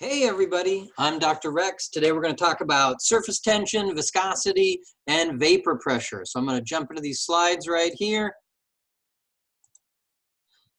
Hey everybody, I'm Dr. Rex. Today we're going to talk about surface tension, viscosity, and vapor pressure. So I'm going to jump into these slides right here.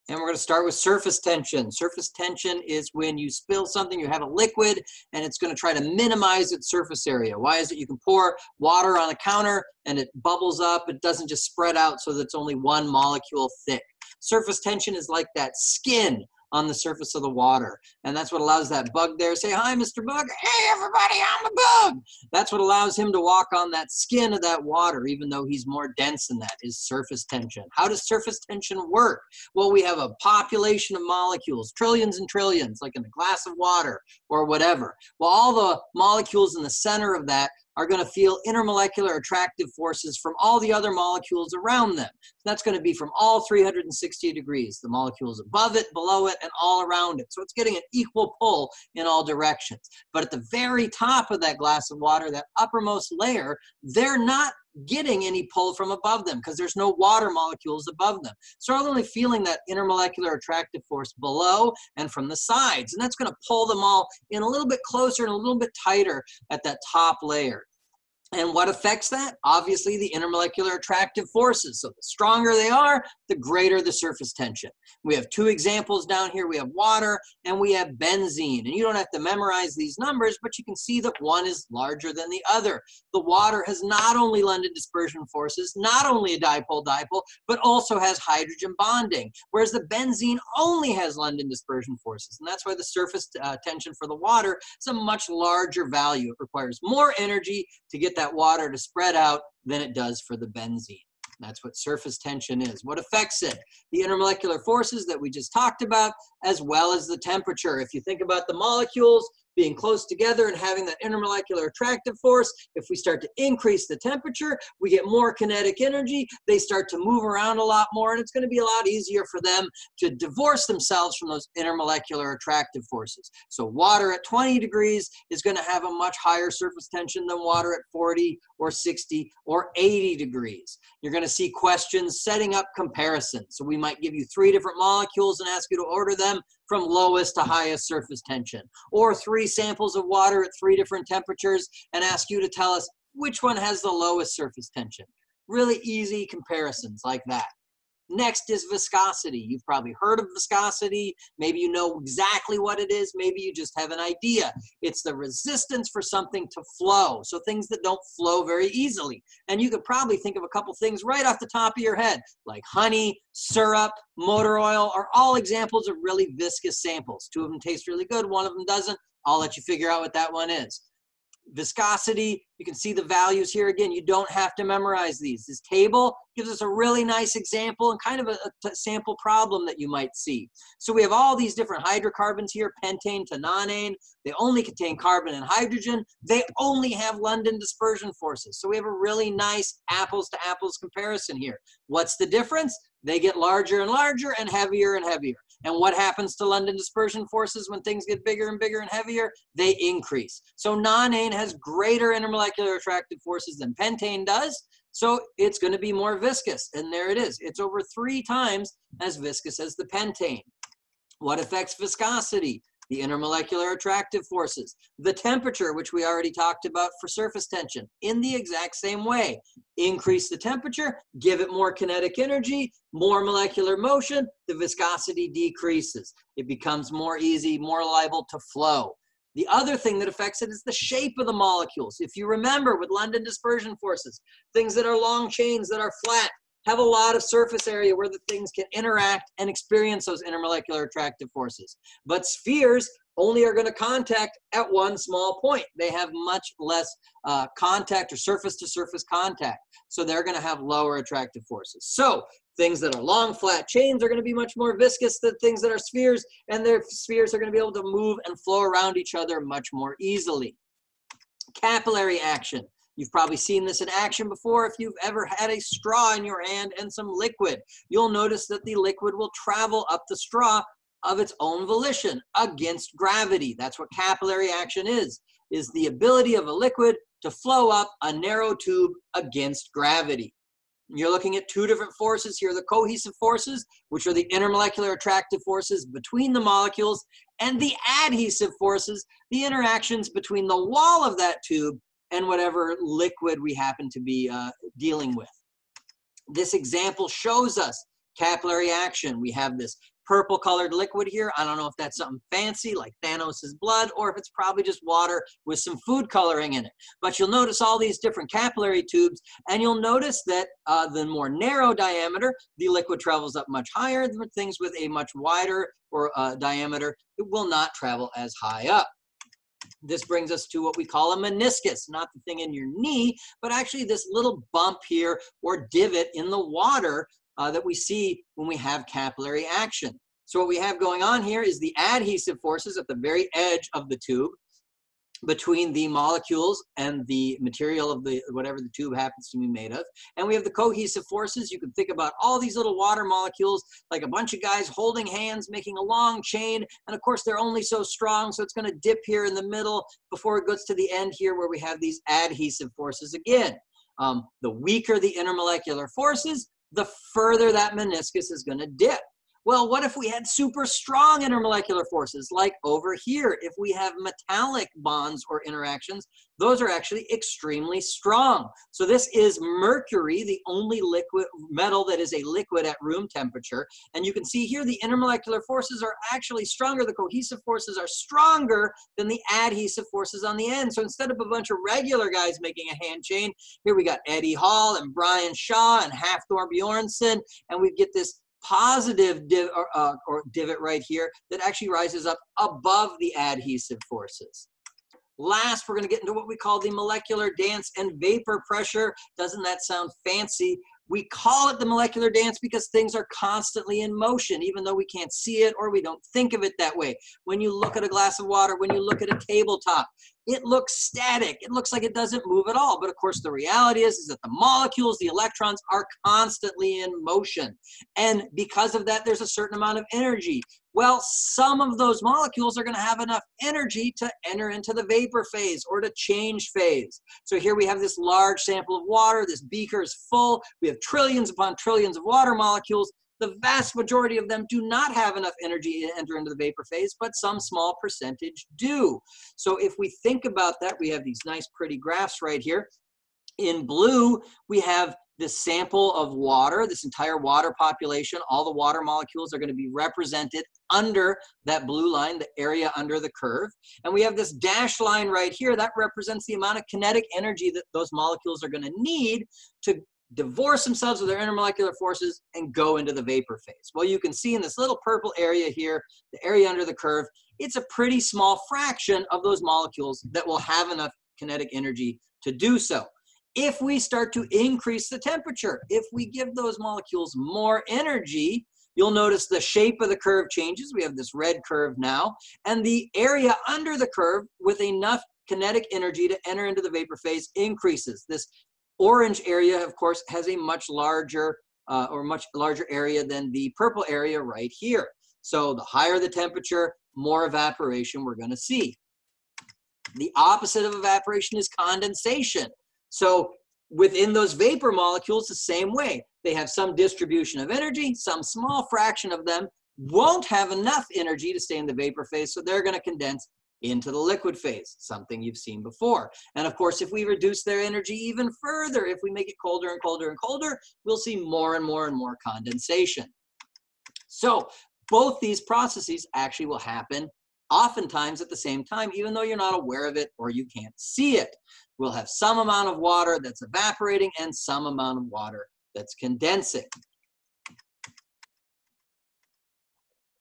And we're going to start with surface tension. Surface tension is when you spill something, you have a liquid, and it's going to try to minimize its surface area. Why is it? You can pour water on a counter and it bubbles up. It doesn't just spread out so that it's only one molecule thick. Surface tension is like that skin on the surface of the water. And that's what allows that bug there say, hi, Mr. Bug. Hey, everybody, I'm a bug. That's what allows him to walk on that skin of that water, even though he's more dense than that, is surface tension. How does surface tension work? Well, we have a population of molecules, trillions and trillions, like in a glass of water or whatever. Well, all the molecules in the center of that are going to feel intermolecular attractive forces from all the other molecules around them. So that's going to be from all 360 degrees, the molecules above it, below it, and all around it. So it's getting an equal pull in all directions. But at the very top of that glass of water, that uppermost layer, they're not getting any pull from above them because there's no water molecules above them. So they're only feeling that intermolecular attractive force below and from the sides. And that's going to pull them all in a little bit closer and a little bit tighter at that top layer. And what affects that? Obviously, the intermolecular attractive forces. So the stronger they are, the greater the surface tension. We have two examples down here. We have water and we have benzene. And you don't have to memorize these numbers, but you can see that one is larger than the other. The water has not only London dispersion forces, not only a dipole-dipole, but also has hydrogen bonding, whereas the benzene only has London dispersion forces. And that's why the surface uh, tension for the water is a much larger value. It requires more energy to get that water to spread out than it does for the benzene. That's what surface tension is. What affects it? The intermolecular forces that we just talked about, as well as the temperature. If you think about the molecules, being close together and having that intermolecular attractive force. If we start to increase the temperature, we get more kinetic energy. They start to move around a lot more, and it's going to be a lot easier for them to divorce themselves from those intermolecular attractive forces. So water at 20 degrees is going to have a much higher surface tension than water at 40 or 60 or 80 degrees. You're going to see questions setting up comparisons. So we might give you three different molecules and ask you to order them from lowest to highest surface tension, or three samples of water at three different temperatures and ask you to tell us which one has the lowest surface tension. Really easy comparisons like that. Next is viscosity. You've probably heard of viscosity. Maybe you know exactly what it is. Maybe you just have an idea. It's the resistance for something to flow. So things that don't flow very easily. And you could probably think of a couple things right off the top of your head, like honey, syrup, motor oil are all examples of really viscous samples. Two of them taste really good. One of them doesn't. I'll let you figure out what that one is viscosity. You can see the values here again. You don't have to memorize these. This table gives us a really nice example and kind of a, a, sample problem that you might see. So we have all these different hydrocarbons here, pentane to nonane. They only contain carbon and hydrogen. They only have London dispersion forces. So we have a really nice apples to apples comparison here. What's the difference? They get larger and larger and heavier and heavier. And what happens to London dispersion forces when things get bigger and bigger and heavier? They increase. So nonane has greater intermolecular attractive forces than pentane does. So it's going to be more viscous. And there it is. It's over three times as viscous as the pentane. What affects viscosity? The intermolecular attractive forces, the temperature, which we already talked about for surface tension, in the exact same way. Increase the temperature, give it more kinetic energy, more molecular motion, the viscosity decreases. It becomes more easy, more liable to flow. The other thing that affects it is the shape of the molecules. If you remember with London dispersion forces, things that are long chains that are flat have a lot of surface area where the things can interact and experience those intermolecular attractive forces. But spheres only are going to contact at one small point. They have much less uh, contact or surface to surface contact. So they're going to have lower attractive forces. So things that are long, flat chains are going to be much more viscous than things that are spheres, and their spheres are going to be able to move and flow around each other much more easily. Capillary action. You've probably seen this in action before if you've ever had a straw in your hand and some liquid. You'll notice that the liquid will travel up the straw of its own volition against gravity. That's what capillary action is, is the ability of a liquid to flow up a narrow tube against gravity. You're looking at two different forces here, the cohesive forces, which are the intermolecular attractive forces between the molecules, and the adhesive forces, the interactions between the wall of that tube and whatever liquid we happen to be uh, dealing with. This example shows us capillary action. We have this purple colored liquid here. I don't know if that's something fancy like Thanos' blood or if it's probably just water with some food coloring in it. But you'll notice all these different capillary tubes and you'll notice that uh, the more narrow diameter, the liquid travels up much higher. Things with a much wider or uh, diameter, it will not travel as high up. This brings us to what we call a meniscus, not the thing in your knee, but actually this little bump here or divot in the water uh, that we see when we have capillary action. So what we have going on here is the adhesive forces at the very edge of the tube between the molecules and the material of the whatever the tube happens to be made of. And we have the cohesive forces. You can think about all these little water molecules like a bunch of guys holding hands making a long chain. And of course they're only so strong so it's going to dip here in the middle before it gets to the end here where we have these adhesive forces again. Um, the weaker the intermolecular forces the further that meniscus is going to dip. Well, what if we had super strong intermolecular forces, like over here? If we have metallic bonds or interactions, those are actually extremely strong. So this is mercury, the only liquid metal that is a liquid at room temperature. And you can see here the intermolecular forces are actually stronger. The cohesive forces are stronger than the adhesive forces on the end. So instead of a bunch of regular guys making a hand chain, here we got Eddie Hall and Brian Shaw and Hafthor Bjornsson, and we get this positive div or, uh, or divot right here that actually rises up above the adhesive forces. Last, we're going to get into what we call the molecular dance and vapor pressure. Doesn't that sound fancy? We call it the molecular dance because things are constantly in motion, even though we can't see it or we don't think of it that way. When you look at a glass of water, when you look at a tabletop, it looks static. It looks like it doesn't move at all. But of course, the reality is, is that the molecules, the electrons, are constantly in motion. And because of that, there's a certain amount of energy. Well, some of those molecules are going to have enough energy to enter into the vapor phase or to change phase. So here we have this large sample of water. This beaker is full. We have trillions upon trillions of water molecules. The vast majority of them do not have enough energy to enter into the vapor phase, but some small percentage do. So if we think about that, we have these nice pretty graphs right here. In blue, we have this sample of water, this entire water population, all the water molecules are going to be represented under that blue line, the area under the curve. And we have this dashed line right here that represents the amount of kinetic energy that those molecules are going to need to divorce themselves of their intermolecular forces and go into the vapor phase. Well, you can see in this little purple area here, the area under the curve, it's a pretty small fraction of those molecules that will have enough kinetic energy to do so. If we start to increase the temperature, if we give those molecules more energy, you'll notice the shape of the curve changes. We have this red curve now, and the area under the curve with enough kinetic energy to enter into the vapor phase increases. This Orange area, of course, has a much larger uh, or much larger area than the purple area right here. So the higher the temperature, more evaporation we're going to see. The opposite of evaporation is condensation. So within those vapor molecules, the same way. They have some distribution of energy, some small fraction of them won't have enough energy to stay in the vapor phase, so they're going to condense into the liquid phase, something you've seen before. And of course, if we reduce their energy even further, if we make it colder and colder and colder, we'll see more and more and more condensation. So both these processes actually will happen oftentimes at the same time, even though you're not aware of it or you can't see it. We'll have some amount of water that's evaporating and some amount of water that's condensing.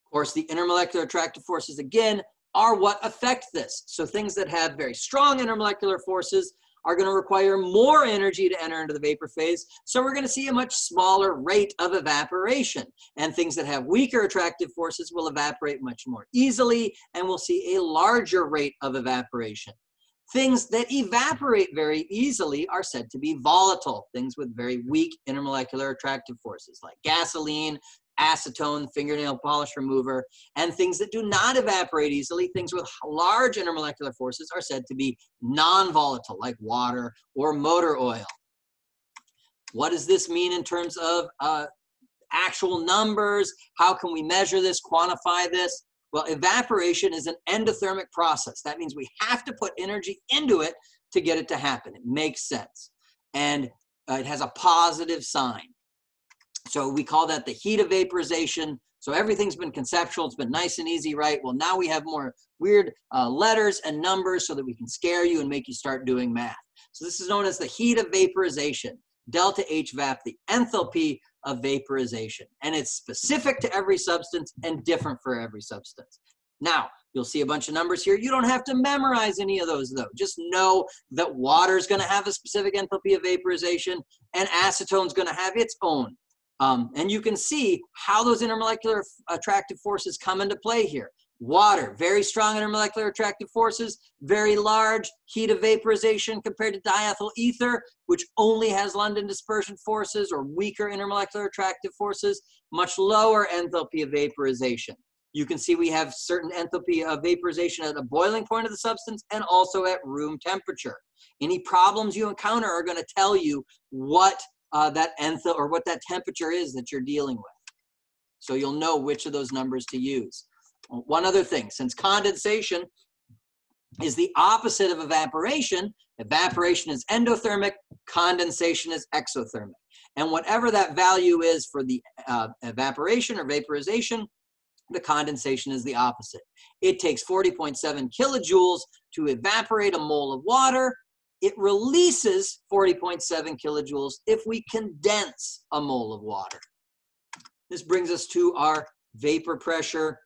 Of course, the intermolecular attractive forces, again, are what affect this. So things that have very strong intermolecular forces are going to require more energy to enter into the vapor phase. So we're going to see a much smaller rate of evaporation. And things that have weaker attractive forces will evaporate much more easily, and we'll see a larger rate of evaporation. Things that evaporate very easily are said to be volatile, things with very weak intermolecular attractive forces like gasoline, acetone, fingernail polish remover, and things that do not evaporate easily, things with large intermolecular forces, are said to be non-volatile, like water or motor oil. What does this mean in terms of uh, actual numbers? How can we measure this, quantify this? Well, evaporation is an endothermic process. That means we have to put energy into it to get it to happen. It makes sense. And uh, it has a positive sign. So we call that the heat of vaporization. So everything's been conceptual. It's been nice and easy, right? Well, now we have more weird uh, letters and numbers so that we can scare you and make you start doing math. So this is known as the heat of vaporization, delta H vap, the enthalpy of vaporization. And it's specific to every substance and different for every substance. Now, you'll see a bunch of numbers here. You don't have to memorize any of those though. Just know that water is gonna have a specific enthalpy of vaporization and acetone is gonna have its own. Um, and you can see how those intermolecular attractive forces come into play here. Water, very strong intermolecular attractive forces, very large heat of vaporization compared to diethyl ether, which only has London dispersion forces or weaker intermolecular attractive forces, much lower enthalpy of vaporization. You can see we have certain enthalpy of vaporization at the boiling point of the substance and also at room temperature. Any problems you encounter are going to tell you what uh, that enthalpy or what that temperature is that you're dealing with. So you'll know which of those numbers to use. One other thing, since condensation is the opposite of evaporation, evaporation is endothermic, condensation is exothermic. And whatever that value is for the uh, evaporation or vaporization, the condensation is the opposite. It takes 40.7 kilojoules to evaporate a mole of water. It releases 40.7 kilojoules if we condense a mole of water. This brings us to our vapor pressure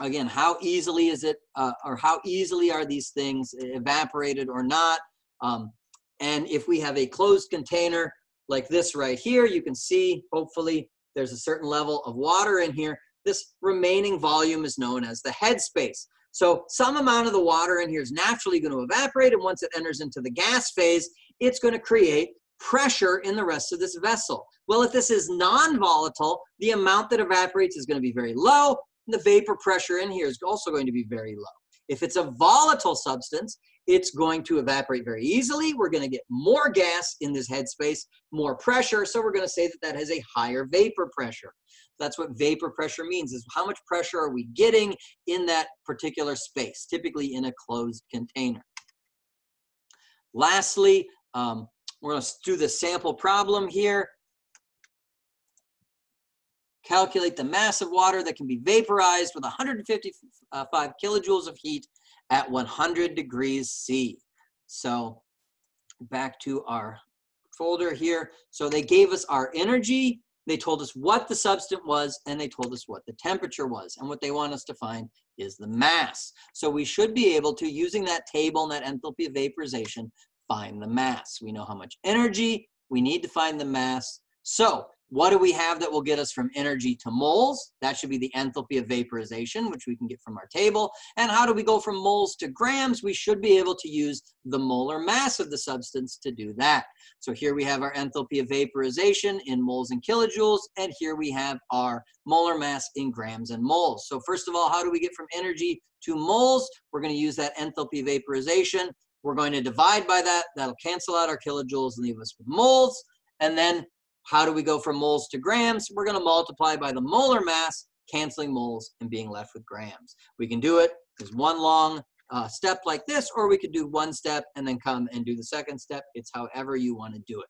again, how easily is it, uh, or how easily are these things evaporated or not? Um, and if we have a closed container like this right here, you can see, hopefully, there's a certain level of water in here. This remaining volume is known as the headspace. So some amount of the water in here is naturally going to evaporate, and once it enters into the gas phase, it's going to create pressure in the rest of this vessel. Well, if this is non-volatile, the amount that evaporates is going to be very low, and the vapor pressure in here is also going to be very low. If it's a volatile substance, it's going to evaporate very easily. We're going to get more gas in this headspace, more pressure. So we're going to say that that has a higher vapor pressure. That's what vapor pressure means is how much pressure are we getting in that particular space, typically in a closed container. Lastly, um, we're going to do the sample problem here calculate the mass of water that can be vaporized with 155 kilojoules of heat at 100 degrees C. So back to our folder here. So they gave us our energy, they told us what the substance was, and they told us what the temperature was. And what they want us to find is the mass. So we should be able to, using that table and that enthalpy of vaporization, find the mass. We know how much energy, we need to find the mass. So what do we have that will get us from energy to moles? That should be the enthalpy of vaporization, which we can get from our table. And how do we go from moles to grams? We should be able to use the molar mass of the substance to do that. So here we have our enthalpy of vaporization in moles and kilojoules, and here we have our molar mass in grams and moles. So first of all, how do we get from energy to moles? We're going to use that enthalpy vaporization. We're going to divide by that. That'll cancel out our kilojoules and leave us with moles. And then how do we go from moles to grams? We're going to multiply by the molar mass, canceling moles and being left with grams. We can do it as one long uh, step like this, or we could do one step and then come and do the second step. It's however you want to do it.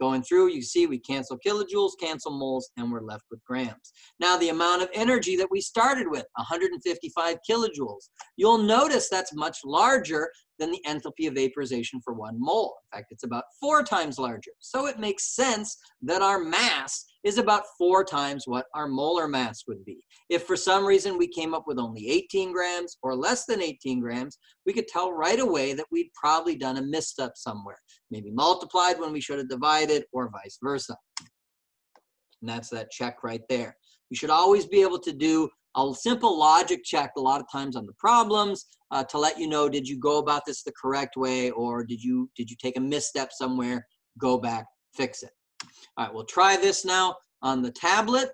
Going through, you see we cancel kilojoules, cancel moles, and we're left with grams. Now the amount of energy that we started with, 155 kilojoules. You'll notice that's much larger than the enthalpy of vaporization for one mole. In fact, it's about four times larger. So it makes sense that our mass is about four times what our molar mass would be. If for some reason we came up with only 18 grams or less than 18 grams, we could tell right away that we'd probably done a misstep somewhere. Maybe multiplied when we should have divided or vice versa. And that's that check right there. You should always be able to do a simple logic check a lot of times on the problems uh, to let you know did you go about this the correct way or did you did you take a misstep somewhere go back fix it all right we'll try this now on the tablet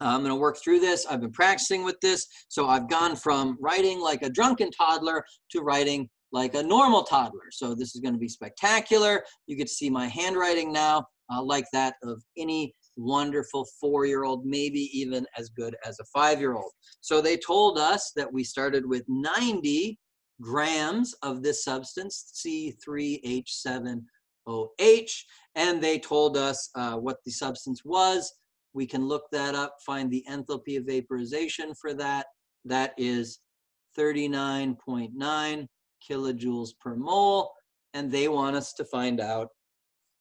I'm going to work through this. I've been practicing with this. So I've gone from writing like a drunken toddler to writing like a normal toddler. So this is going to be spectacular. You get to see my handwriting now. uh, like that of any wonderful four-year-old, maybe even as good as a five-year-old. So they told us that we started with 90 grams of this substance, C3H7OH, and they told us uh, what the substance was. We can look that up, find the enthalpy of vaporization for that. That is 39.9 kilojoules per mole, and they want us to find out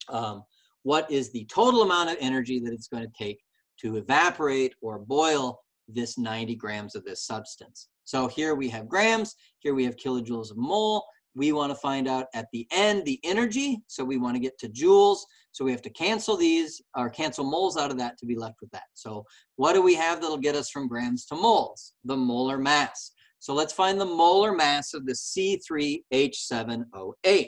um, what is the total amount of energy that it's going to take to evaporate or boil this 90 grams of this substance. So here we have grams, here we have kilojoules of mole. We want to find out at the end the energy, so we want to get to joules. So we have to cancel these, or cancel moles out of that to be left with that. So what do we have that'll get us from grams to moles? The molar mass. So let's find the molar mass of the C3H7OH.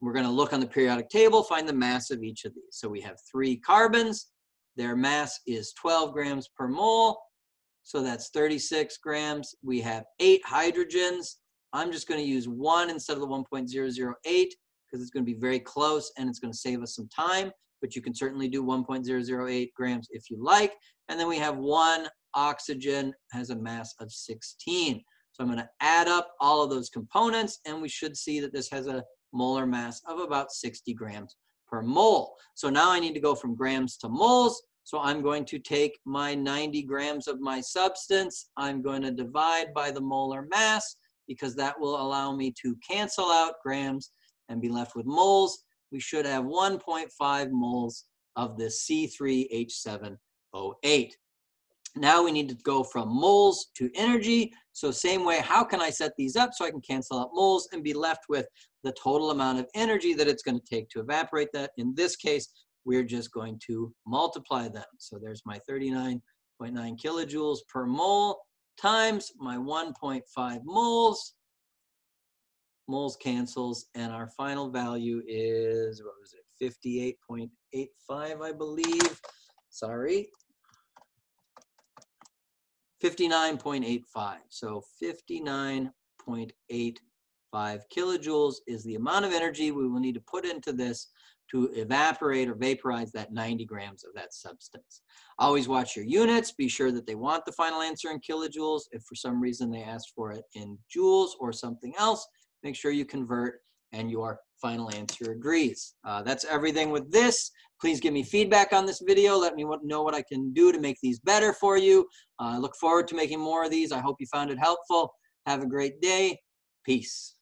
We're going to look on the periodic table, find the mass of each of these. So we have three carbons. Their mass is 12 grams per mole. So that's 36 grams. We have eight hydrogens. I'm just going to use one instead of the 1.008 because it's going to be very close and it's going to save us some time. But you can certainly do 1.008 grams if you like. And then we have one oxygen has a mass of 16. So I'm going to add up all of those components and we should see that this has a molar mass of about 60 grams per mole. So now I need to go from grams to moles. So I'm going to take my 90 grams of my substance. I'm going to divide by the molar mass because that will allow me to cancel out grams and be left with moles. We should have 1.5 moles of this C3H7OH. Now we need to go from moles to energy. So same way, how can I set these up so I can cancel out moles and be left with the total amount of energy that it's going to take to evaporate that? In this case, we're just going to multiply them. So there's my 39.9 kilojoules per mole times my 1.5 moles. Moles cancels, and our final value is, what was it, 58.85, I believe. Sorry, 59.85. So 59.85 kilojoules is the amount of energy we will need to put into this to evaporate or vaporize that 90 grams of that substance. Always watch your units. Be sure that they want the final answer in kilojoules. If for some reason they ask for it in joules or something else, make sure you convert and your final answer agrees. Uh, that's everything with this. Please give me feedback on this video. Let me know what I can do to make these better for you. Uh, I look forward to making more of these. I hope you found it helpful. Have a great day. Peace.